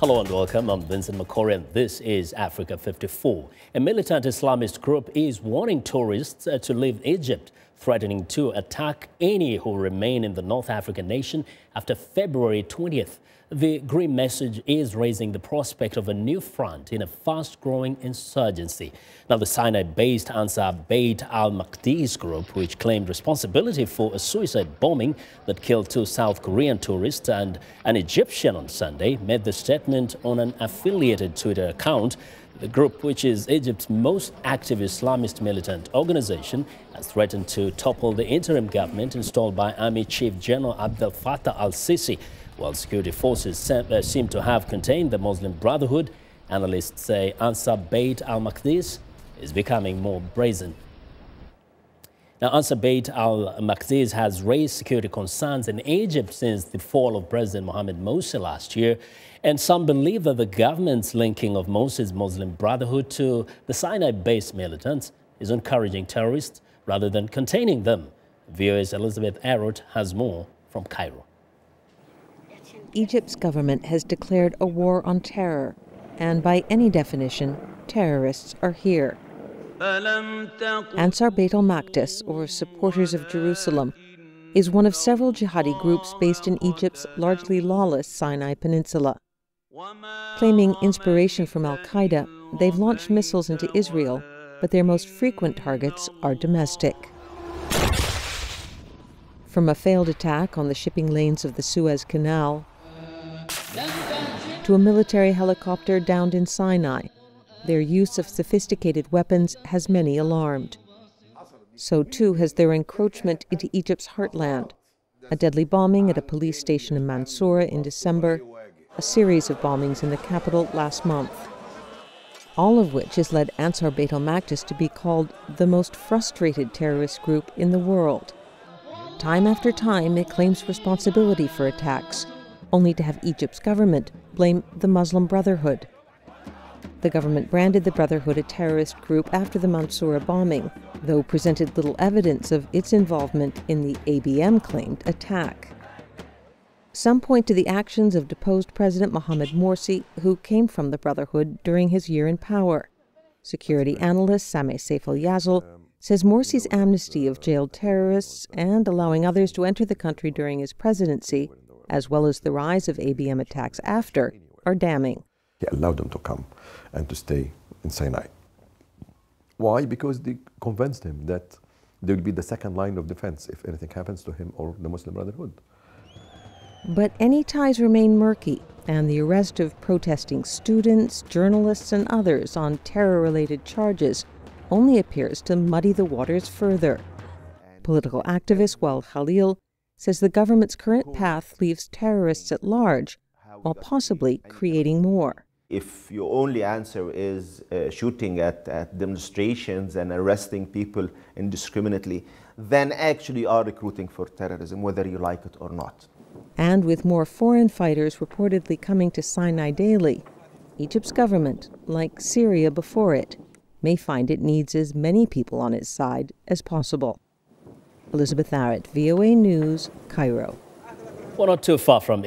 Hello and welcome. I'm Vincent Makori and this is Africa 54. A militant Islamist group is warning tourists uh, to leave Egypt, threatening to attack any who remain in the North African nation after February 20th. The grim message is raising the prospect of a new front in a fast-growing insurgency. Now, the Sinai-based Ansar Bayt al-Maqdis group, which claimed responsibility for a suicide bombing that killed two South Korean tourists and an Egyptian on Sunday, made the statement on an affiliated Twitter account. The group, which is Egypt's most active Islamist militant organization, has threatened to topple the interim government installed by Army Chief General Abdel Fattah al-Sisi. While security forces uh, seem to have contained the Muslim Brotherhood, analysts say Ansar Bayt al-Maqdis is becoming more brazen. Now, Ansar Bayt al-Maqdis has raised security concerns in Egypt since the fall of President Mohamed Morsi last year. And some believe that the government's linking of Morsi's Muslim Brotherhood to the Sinai-based militants is encouraging terrorists rather than containing them. VOA's Elizabeth Arrott has more from Cairo. Egypt's government has declared a war on terror, and by any definition, terrorists are here. Ansar Bayt al Maqdis, or Supporters of Jerusalem, is one of several jihadi groups based in Egypt's largely lawless Sinai Peninsula. Claiming inspiration from Al Qaeda, they've launched missiles into Israel, but their most frequent targets are domestic. From a failed attack on the shipping lanes of the Suez Canal to a military helicopter downed in Sinai. Their use of sophisticated weapons has many alarmed. So too has their encroachment into Egypt's heartland. A deadly bombing at a police station in Mansoura in December, a series of bombings in the capital last month. All of which has led Ansar Bayt al-Maqdis to be called the most frustrated terrorist group in the world. Time after time, it claims responsibility for attacks, only to have Egypt's government blame the Muslim Brotherhood. The government branded the Brotherhood a terrorist group after the Mansoura bombing, though presented little evidence of its involvement in the ABM claimed attack. Some point to the actions of deposed President Mohamed Morsi, who came from the Brotherhood during his year in power. Security analyst Sameh Saif al-Yazl says Morsi's amnesty of jailed terrorists and allowing others to enter the country during his presidency as well as the rise of ABM attacks after, are damning. He allowed them to come and to stay in Sinai. Why? Because they convinced him that they will be the second line of defense if anything happens to him or the Muslim Brotherhood. But any ties remain murky, and the arrest of protesting students, journalists, and others on terror related charges only appears to muddy the waters further. Political activist Wael Khalil says the government's current path leaves terrorists at large while possibly creating more. If your only answer is uh, shooting at, at demonstrations and arresting people indiscriminately, then actually you are recruiting for terrorism, whether you like it or not. And with more foreign fighters reportedly coming to Sinai daily, Egypt's government, like Syria before it, may find it needs as many people on its side as possible. Elizabeth Arrott, VOA News, Cairo. Well, not too far from